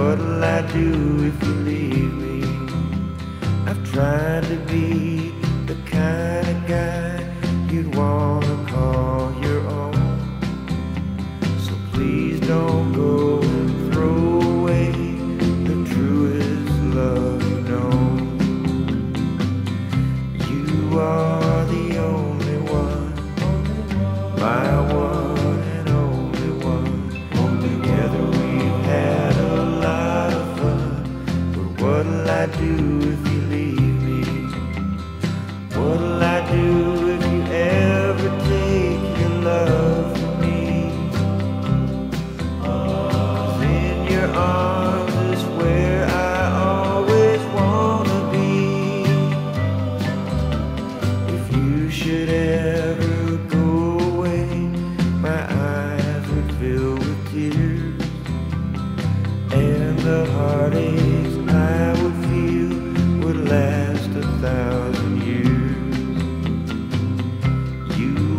What'll I do if you leave me? I've tried to be the kind of guy you'd wanna call your own. So please don't go and throw away the truest love you know. You are the only one, my one. to